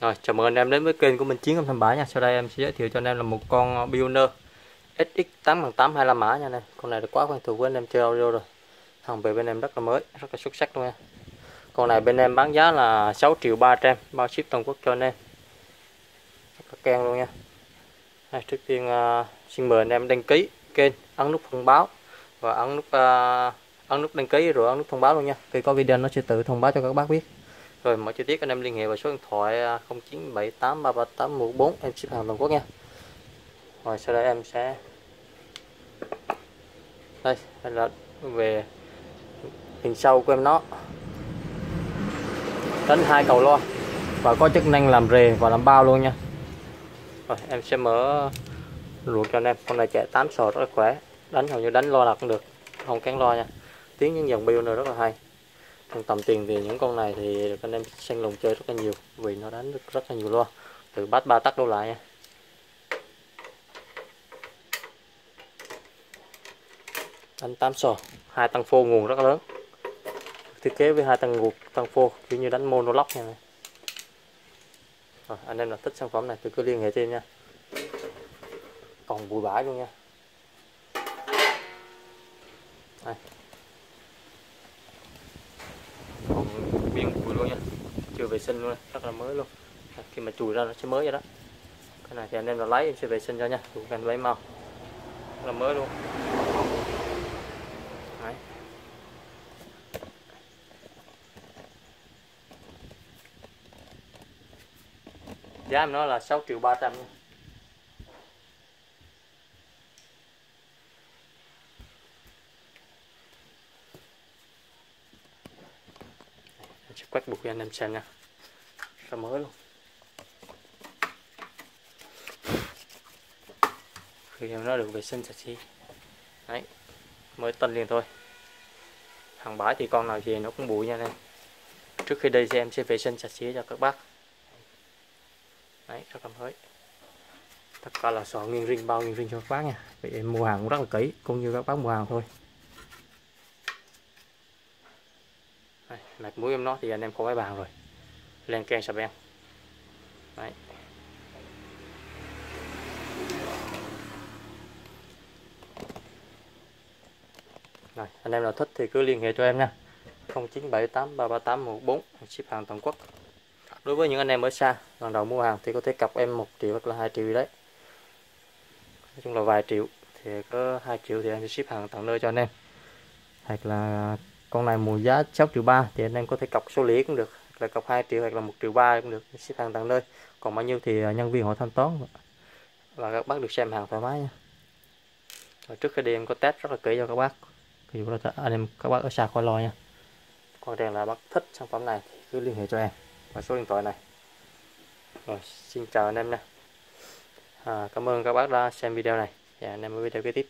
Rồi, chào mừng anh em đến với kênh của mình Chiến 027 nha. Sau đây em sẽ giới thiệu cho anh em là một con Pioneer XX8 25 mã nha anh em. Con này là quá quen thuộc với anh em chơi audio rồi. Hàng về bên em rất là mới, rất là xuất sắc luôn nha. Con này bên em bán giá là 6 triệu 300 bao ship toàn quốc cho anh em. Rất là keng luôn nha. Đây, trước tiên uh, xin mời anh em đăng ký kênh, ấn nút thông báo và ấn nút uh, ấn nút đăng ký rồi ấn nút thông báo luôn nha. Khi có video nó sẽ tự thông báo cho các bác biết rồi mọi chi tiết anh em liên hệ vào số điện thoại à, 0978338114 em ship hàng toàn quốc nha. Rồi sau đây em sẽ đây, là về hình sau của em nó. Đánh hai cầu loa và có chức năng làm rề và làm bao luôn nha. Rồi em sẽ mở ruột cho anh em. Con này chạy 8 sò rất là khỏe. Đánh hầu như đánh lo nào cũng được không kén lo nha. Tiếng những dòng bill này rất là hay tầm tiền thì những con này thì anh em xanh lồng chơi rất là nhiều vì nó đánh được rất là nhiều loa từ bát ba tắc đổ lại nha. Đánh tám sò hai tăng phô nguồn rất là lớn. Thiết kế với hai tăng nguồn tăng phô kiểu như đánh monolock nha. Này. Rồi, anh em là thích sản phẩm này thì cứ liên hệ trên nha. Còn bụi bãi luôn nha. Đây còn nguyên luôn nha. Chưa vệ sinh luôn này. rất là mới luôn. À, khi mà chùi ra nó sẽ mới vậy đó. Cái này thì anh em là lấy em sẽ vệ sinh cho nha chùi cần lấy màu. Rất là mới luôn. Đấy. giá em nói là 6 triệu 300 nha. Mình sẽ quét bụi cho anh em xem nha. Rất mới luôn. Khi em nó được vệ sinh sạch sẽ. Đấy, mới tân liền thôi. Hàng bãi thì con nào về nó cũng bụi nha anh em. Trước khi đi thì em sẽ vệ sinh sạch sẽ cho các bác. Đấy, rất là mới. Tất cả là sò nghiêng riêng bao nghiêng riêng cho các bác nha. Vì em mua hàng cũng rất là kỹ, cũng như các bác mua hàng thôi. Đây, mạch mũi em nó thì anh em có cái bàn rồi. Lên ken sập em đấy. Rồi anh em nào thích thì cứ liên hệ cho em nha. 0978 338 ship hàng toàn quốc. Đối với những anh em ở xa lần đầu mua hàng thì có thể cọc em một triệu hoặc là hai triệu gì đấy. Nói chung là vài triệu thì có 2 triệu thì em sẽ ship hàng tận nơi cho anh em. Hoặc là con này mùa giá 6 triệu ba thì anh em có thể cọc số lẻ cũng được là cọc 2 triệu hoặc là 1 triệu ba cũng được ship hàng tận nơi. Còn bao nhiêu thì à, nhân viên họ thanh toán và các bác được xem hàng thoải mái nha. Rồi trước khi đi em có test rất là kỹ cho các bác. Ví dụ là anh em các bác ở xa khỏi lo nha. Còn rằng là bác thích sản phẩm này thì cứ liên hệ cho em. Và số điện thoại này. Rồi xin chào anh em nha. À, cảm ơn các bác đã xem video này. Và anh em ở video kế tiếp.